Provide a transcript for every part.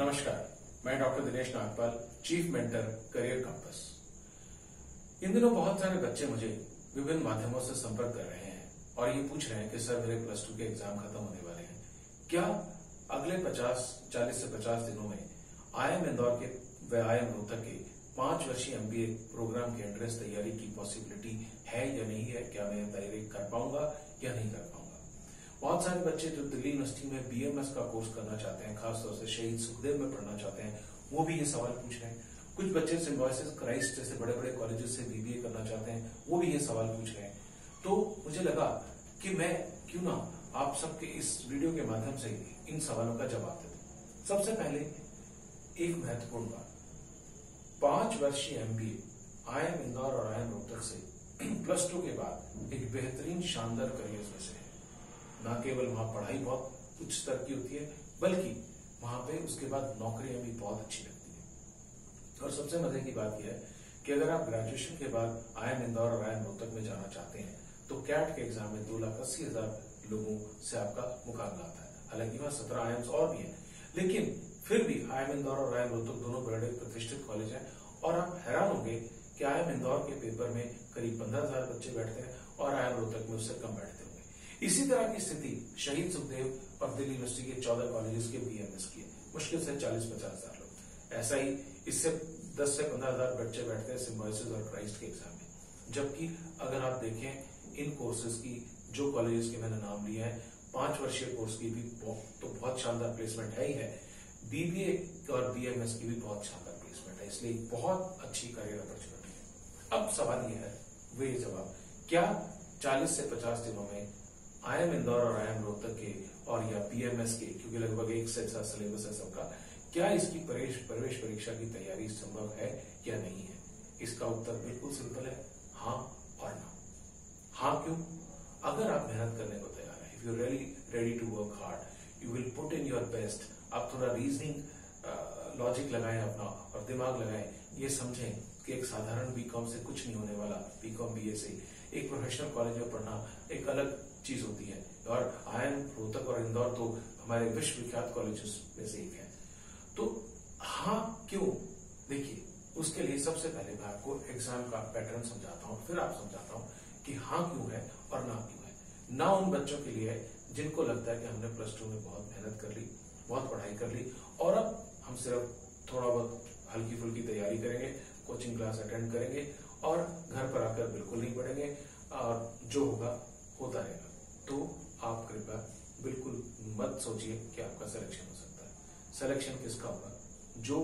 नमस्कार, मैं doctor Dinesh Nagpal, chief mentor, Career Campus. इन दिनों बहुत सारे बच्चे मुझे विभिन्न माध्यमों से संपर्क कर रहे हैं और ये पूछ रहे हैं कि, सर, मेरे प्लस टू के एग्ज़ाम खत्म होने वाले हैं। क्या अगले 50 40 से 50 दिनों में आईएम इंदौर के, व आईएम रोहतक के पाँच वर्षीय एमबीए प्रोग्राम की एंट्रेंस तैयारी की पॉसिबिलिटी है या नहीं है? क्या मैं तैयारी कर पाऊँगा या नहीं कर पाऊँगा? बहुत सारे बच्चे जो दिल्ली यूनिवर्सिटी में बीएमएस का कोर्स करना चाहते हैं, खासतौर से शहीद सुखदेव में पढ़ना चाहते हैं, वो भी ये सवाल पूछ रहे हैं। कुछ बच्चे सिम्बॉयसिस क्राइस्ट जैसे बड़े बड़े कॉलेजेस से बीबीए करना चाहते हैं, वो भी ये सवाल पूछ रहे हैं। तो मुझे लगा कि मैं क्यों ना आप सबके इस वीडियो के माध्यम से इन सवालों का जवाब दे सबसे पहले एक महत्वपूर्ण बात। पाँच वर्षीय एमबीए आई एम इंदौर और आईएम रोहतक से प्लस टू के बाद एक बेहतरीन, शानदार करियर में से है। न केवल वहाँ पढ़ाई बहुत उच्च स्तर की होती है, बल्कि वहाँ पे उसके बाद नौकरियाँ भी बहुत अच्छी लगती है। और सबसे मज़े की बात यह है कि अगर आप ग्रेजुएशन के बाद आयन इंदौर और आयन रोहतक में जाना चाहते हैं तो कैट के एग्ज़ाम में दो लाख अस्सी हज़ार लोगों से आपका मुकाबला आता है। हालाँकि वहाँ सत्रह आयम्स और भी हैं, लेकिन फिर भी आयम इंदौर और आयम रोहतक दोनों बड़े प्रतिष्ठित कॉलेज हैं, और आप हैरान होंगे कि आयम इंदौर के पेपर में करीब पंद्रह हज़ार बच्चे बैठते हैं और आयम रोहतक में उससे कम बैठते हैं। इसी तरह की स्थिति शहीद सुखदेव और दिल्ली यूनिवर्सिटी के चौदह कॉलेजेस के बीएमएस की है। मुश्किल से चालीस पचास हज़ार लोग। ऐसा ही इससे दस से पंद्रह हज़ार बच्चे बैठते हैं सिम्बोसिस और क्राइस्ट के एग्ज़ाम में। जबकि अगर आप देखें, इन कोर्सेज की जो कॉलेजेस के मैंने नाम लिया है, पाँच वर्षीय कोर्स की भी तो बहुत शानदार प्लेसमेंट है ही है। बीबीए और बीएमएस की भी बहुत शानदार प्लेसमेंट है। इसलिए बहुत अच्छी करियर अपॉर्चुनिटी है। अब सवाल यह है, वे जवाब, क्या 40 से 50 दिनों में आईएम इंदौर और आईएम रोहतक के और या पीएमएस के, क्योंकि लगभग एक से अच्छा सिलेबस है सबका। क्या इसकी प्रवेश परीक्षा की तैयारी संभव है या नहीं है? इसका उत्तर बिल्कुल सिंपल है हाँ और ना। हाँ क्यों? अगर आप मेहनत करने को तैयार है if you really ready to work hard you will put in your best आप थोड़ा रीजनिंग लॉजिक लगाएँ अपना और दिमाग लगाएँ। ये समझें कि एक साधारण बीकॉम से कुछ नहीं होने वाला बीकॉम बी से एक प्रोफेशनल कॉलेज में पढ़ना एक अलग चीज़ होती है। और आयन, रोहतक और इंदौर तो हमारे विश्व विख्यात कॉलेजेस में से एक है। तो हाँ क्यों? देखिए, उसके लिए सबसे पहले मैं आपको एग्ज़ाम का पैटर्न समझाता हूँ, फिर आप समझाता हूँ कि हाँ क्यों है और ना क्यों है। ना उन बच्चों के लिए है जिनको लगता है कि हमने प्लस टू में बहुत मेहनत कर ली, बहुत पढ़ाई कर ली, और अब हम सिर्फ़ थोड़ा बहुत हल्की फुल्की तैयारी करेंगे कोचिंग क्लास अटेंड करेंगे और घर पर आकर बिल्कुल नहीं पढ़ेंगे, और जो होगा, होता रहेगा। तो आप कृपया बिल्कुल मत सोचिए कि आपका सिलेक्शन हो सकता है। सिलेक्शन किसका होगा? जो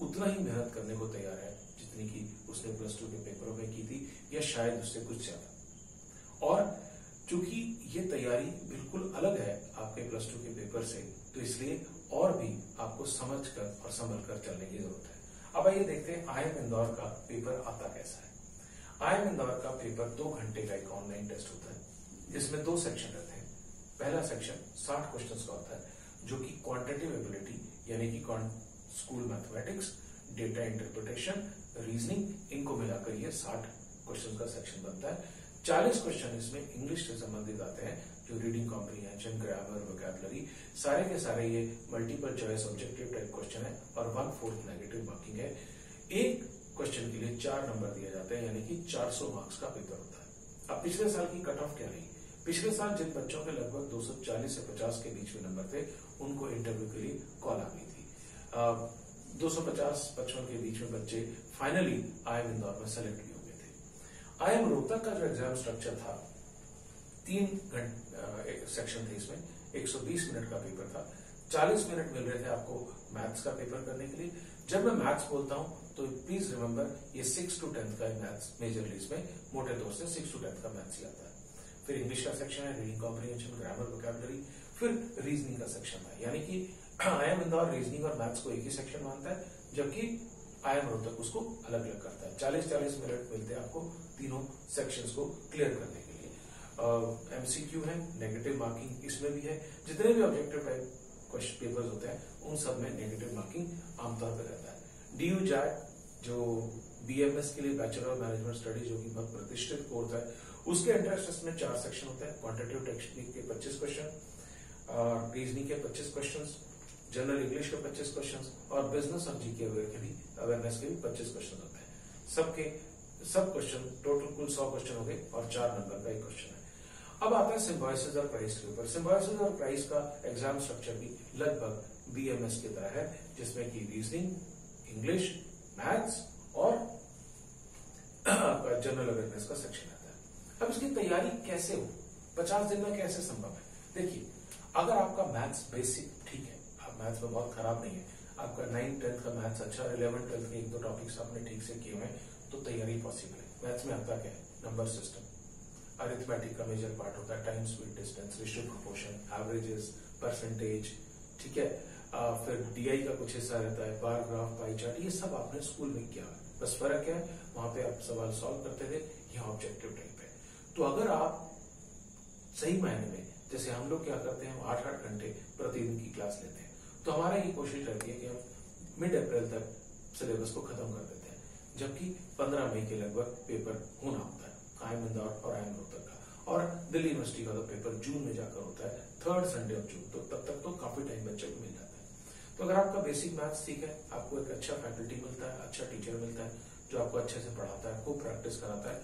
उतना ही मेहनत करने को तैयार है, जितनी की उसने प्लस टू के पेपरों में की थी, या शायद उससे कुछ ज़्यादा। और चूँकि ये तैयारी बिल्कुल अलग है आपके प्लस टू के पेपर से तो इसलिए और भी आपको समझ कर और संभल कर चलने की ज़रूरत है। अब आइए देखते हैं आईएम इंदौर का पेपर आता कैसा है। आईएम इंदौर का पेपर दो घंटे का एक ऑनलाइन टेस्ट होता है। जिसमें दो सेक्शन रहते हैं। पहला सेक्शन 60 क्वेश्चंस का होता है, जो कि क्वांटिटिव एबिलिटी यानी कि school mathematics data interpretation reasoning इनको मिलाकर ये 60 क्वेश्चन का सेक्शन बनता है। 40 क्वेश्चन इसमें इंग्लिश से संबंधित आते हैं, जो रीडिंग कॉम्प्रीहेंशन ग्रामर वोकेबलरी सारे के सारे ये multiple choice objective type question है और वन फोर्थ नेगेटिव मार्किंग है। एक क्वेश्चन के लिए चार नंबर दिए जाते हैं, यानी कि 400 मार्क्स का पेपर होता है। अब पिछले साल की कट ऑफ़ क्या रही? पिछले साल जिन बच्चों के लगभग 240 से 50 के बीच में नंबर थे, उनको इंटरव्यू के लिए कॉल आ गई थी दो सौ पचास पचपन के बीच में बच्चे फाइनली आईएम इंदौर में सेलेक्ट भी हो गए थे। आई एम रोहतक का जो एग्ज़ाम स्ट्रक्चर था, तीन सेक्शन थे इसमें 120 मिनट का पेपर था। 40 मिनट मिल रहे थे आपको मैथ्स का पेपर करने के लिए। जब मैं मैथ्स बोलता हूँ तो प्लीज़ रिमेंबर ये सिक्स टू टेंथ का मैथ्स मेजरली इसमें मोटे तौर से सिक्स टू टेंथ का मैथ्स ही आता है। फिर इंग्लिश का सेक्शन है रीडिंग कॉम्प्रीहेंशन ग्रामर वोकेबलरी फिर रीजनिंग का सेक्शन है। यानी कि आई एम इंदौर रीजनिंग और मैथ्स को एक ही सेक्शन मानता है, जबकि आई एम रोहतक उसको अलग अलग करता है। चालीस चालीस मिनट मिलते हैं आपको तीनों सेक्शंस को क्लियर करने के लिए। एमसीक्यू है नेगेटिव मार्किंग इसमें भी है। जितने भी ऑब्जेक्टिव टाइप क्वेश्चन पेपर्स होते हैं, उन सब में नेगेटिव मार्किंग आमतौर पर रहता है। डी यू जैट जो बीएमएस के लिए बैचलर ऑफ़ मैनेजमेंट स्टडीज़ जो कि बहुत प्रतिष्ठित कोर्स है उसके इंटरेस्ट में चार सेक्शन होते हैं क्वांटिटेटिव टेक्निक के 25 क्वेश्चन और रीजनिंग के 25 क्वेश्चन जनरल इंग्लिश के 25 क्वेश्चन और बिज़नेस और जीके के भी अवेयरनेस के भी 25 क्वेश्चन होते हैं। सबके, सब क्वेश्चन टोटल कुल 100 क्वेश्चन हो गए और चार नंबर का एक क्वेश्चन है। अब आता है सिम्बॉयसिस और प्राइस के ऊपर। सिम्बॉयसिस और प्राइस का एग्ज़ाम स्ट्रक्चर भी लगभग बीएमएस की तरह है, जिसमें कि रीजनिंग इंग्लिश मैथ्स और जनरल अवेयरनेस का सेक्शन है। अब इसकी तैयारी कैसे हो? पचास दिन में कैसे संभव है? देखिए अगर आपका मैथ्स बेसिक ठीक है आप मैथ्स में बहुत खराब नहीं है आपका नाइन्थ टेंथ का मैथ्स अच्छा है इलेवन ट्वेल्थ के एक दो टॉपिक्स आपने ठीक से किए हुए तो तैयारी पॉसिबल है। मैथ्स में आता क्या है? नंबर सिस्टम अरिथमेटिक का मेजर पार्ट होता है time speed distance ratio proportion averages percentage ठीक है? आ, फिर डीआई का कुछ हिस्सा रहता है बार ग्राफ पाई चार्ट ये सब आपने स्कूल में किया बस फ़र्क है? वहाँ पे आप सवाल सॉल्व करते थे यहाँ ऑब्जेक्टिव टाइप है तो अगर आप सही मायने में, जैसे हम लोग क्या करते हैं, हम आठ आठ घंटे प्रतिदिन की क्लास लेते हैं तो हमारा ये कोशिश रहती है कि हम मिड अप्रैल तक सिलेबस को खत्म कर देते हैं, जबकि पंद्रह मई के लगभग पेपर होना होता है आयम इंदौर और आयम रोहतक का। और दिल्ली यूनिवर्सिटी का तो पेपर जून में जाकर होता है थर्ड संडे ऑफ़ जून तो तब तक तो काफ़ी टाइम बच्चे को मिल जाता है। तो अगर आपका बेसिक मैथ्स ठीक है, आपको एक अच्छा फैकल्टी मिलता है अच्छा टीचर मिलता है, जो आपको अच्छे से पढ़ाता है, खूब प्रैक्टिस कराता है,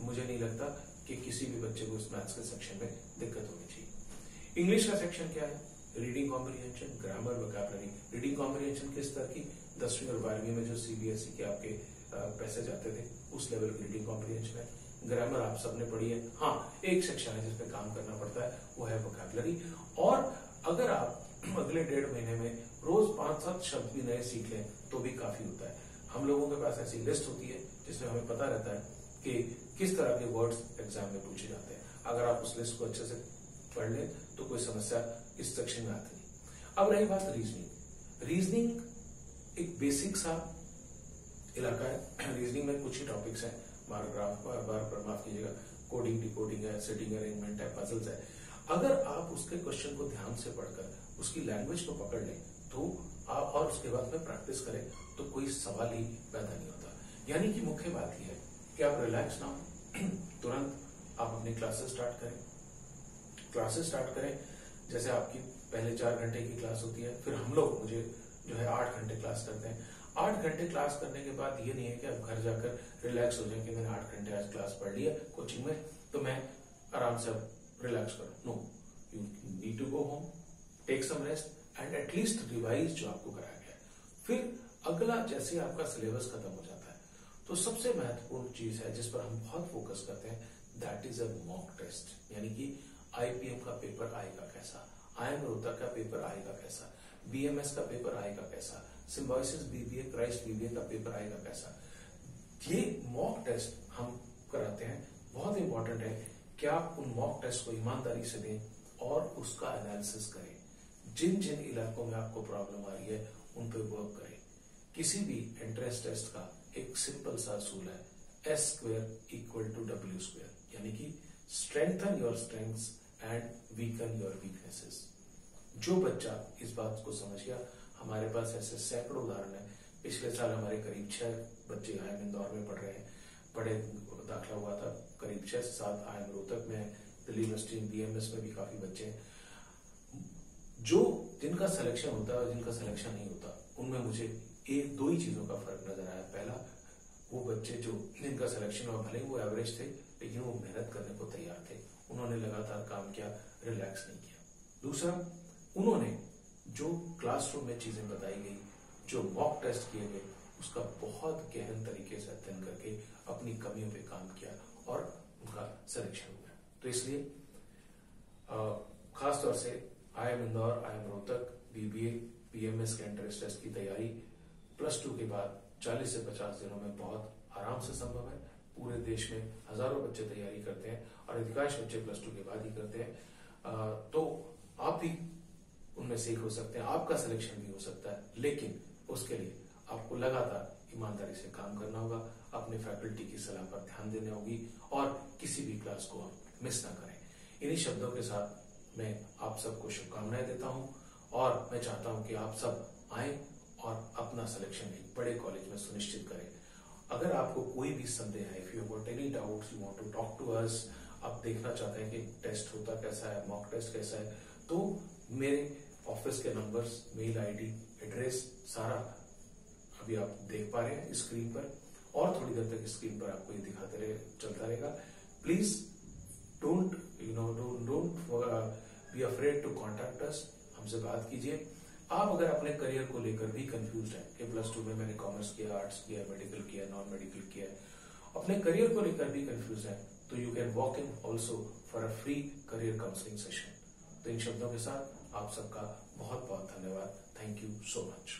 मुझे नहीं लगता कि किसी भी बच्चे को इस मैथ्स के सेक्शन में दिक्कत होनी चाहिए। इंग्लिश का सेक्शन क्या है? Reading comprehension grammar vocabulary reading comprehension किस तरह की? दसवीं और बारहवीं में जो सीबीएसई e के आपके पैसे जाते थे, उस लेवल की रीडिंग कॉम्प्रीहेंशन है। ग्रामर आप सबने पढ़ी है। हाँ एक सेक्शन है जिसपे काम करना पड़ता है, वो है वोकैबलरी और अगर आप अगले डेढ़ महीने में रोज पाँच सात शब्द भी नए सीख लें तो भी काफ़ी होता है। हम लोगों के पास ऐसी लिस्ट होती है, जिसमें हमें पता रहता है कि किस तरह के वर्ड्स एग्ज़ाम में पूछे जाते हैं। अगर आप उस लिस्ट को अच्छे से पढ़ लें तो कोई समस्या इस सेक्शन में आती नहीं। अब रही बात रीजनिंग रीजनिंग एक बेसिक सा इलाका है। रीजनिंग में कुछ ही टॉपिक्स हैं। बार ग्राफ बार बार माफ़ कीजिएगा। कोडिंग डिकोडिंग है सेटिंग अरेंजमेंट है पजल्स है। अगर आप उसके क्वेश्चन को ध्यान से पढ़कर, उसकी लैंग्वेज को पकड़ लें तो आप और उसके बाद में प्रैक्टिस करें तो कोई सवाल ही पैदा नहीं होता। यानी कि मुख्य बात यह है कि आप रिलैक्स ना हो, तुरंत आप अपनी क्लासेस स्टार्ट करें। क्लासेस स्टार्ट करें, जैसे आपकी पहले चार घंटे की क्लास होती है, फिर हम लोग मुझे जो है आठ घंटे क्लास करते हैं। आठ घंटे क्लास करने के बाद ये नहीं है कि आप घर जाकर रिलैक्स हो जाए कि मैंने आठ घंटे आज क्लास पढ़ लिया कोचिंग में तो मैं आराम से रिलैक्स करूँ। No you need to go home take some rest and at least revise जो आपको कराया गया फिर अगला, जैसे आपका सिलेबस खत्म हो जाता है तो सबसे महत्वपूर्ण चीज़ है जिस पर हम बहुत फोकस करते हैं that is a mock test यानी कि आईपीएम का पेपर आएगा कैसा? आईएम रोहतक का पेपर आएगा कैसा? बीएमएस का पेपर आएगा कैसा? सिम्बोसिस बीबीए क्राइस्ट बीबीए का पेपर आएगा कैसा? ये मॉक टेस्ट हम कराते हैं। बहुत इंपॉर्टेंट है कि आप उन मॉक टेस्ट को ईमानदारी से दें और उसका एनालिसिस करें। जिन जिन इलाकों में आपको प्रॉब्लम आ रही है, उन पर वर्क करें। किसी भी एंट्रेंस टेस्ट का एक सिंपल सा असूल है S square equal to W square यानी कि strengthen your strength and weaken your weaknesses जो बच्चा इस बात को समझ गया, हमारे पास ऐसे सैकड़ों उदाहरण है। पिछले साल हमारे करीब छह बच्चे आयम इंदौर में पढ़ रहे हैं। पढ़े, दाखिला हुआ था, करीब छह से सात आयम रोहतक में दिल्ली यूनिवर्सिटी बीएमएस में भी काफ़ी बच्चे हैं। जो जिनका सिलेक्शन होता है और जिनका सिलेक्शन नहीं होता, उनमें मुझे एक दो ही चीज़ों का फ़र्क नज़र आया। पहला, वो बच्चे जो जिनका सिलेक्शन हुआ, भले वो एवरेज थे, लेकिन वो मेहनत करने को तैयार थे। उन्होंने लगातार काम किया रिलैक्स नहीं किया। दूसरा, उन्होंने जो क्लासरूम में चीज़ें बताई गई, जो मॉक टेस्ट किए गए, उसका बहुत गहन तरीके से अध्ययन करके अपनी कमियों पे काम किया और उनका सिलेक्शन हुआ। तो इसलिए खासतौर से I M Indore I M Rohtak BBA PMS के एंट्रेंस टेस्ट की तैयारी प्लस टू के बाद 40 से 50 दिनों में बहुत आराम से संभव है। पूरे देश में हज़ारों बच्चे तैयारी करते हैं और अधिकांश बच्चे प्लस टू के बाद ही करते हैं। आ, तो आप भी उनमें से हो सकते हैं। आपका सिलेक्शन भी हो सकता है लेकिन उसके लिए आपको लगातार ईमानदारी से काम करना होगा अपने फैकल्टी की सलाह पर ध्यान देने होगी और किसी भी क्लास को आप मिस ना करें। इन्हीं शब्दों के साथ मैं आप सबको शुभकामनाएँ देता हूँ और मैं चाहता हूँ कि आप सब आए और अपना सिलेक्शन एक बड़े कॉलेज में सुनिश्चित करें। अगर आपको कोई भी संदेह है if you what any doubt you want to talk to us आप देखना चाहते हैं कि टेस्ट होता कैसा है मॉक टेस्ट कैसा है तो मेरे ऑफ़िस के नंबर्स मेल आईडी एड्रेस सारा अभी आप देख पा रहे हैं स्क्रीन पर और थोड़ी देर तक स्क्रीन पर आपको ये दिखाते रहे, चलता रहेगा। Please don't you know don't don't be afraid to contact us हमसे बात कीजिए। आप अगर अपने करियर को लेकर भी कंफ्यूज हैं कि प्लस टू में मैंने कॉमर्स किया आर्ट्स किया मेडिकल किया नॉन मेडिकल किया, अपने करियर को लेकर भी कंफ्यूज है तो you can walk in also for a free career counselling session तो इन शब्दों के साथ आप सबका बहुत बहुत धन्यवाद. Thank you so much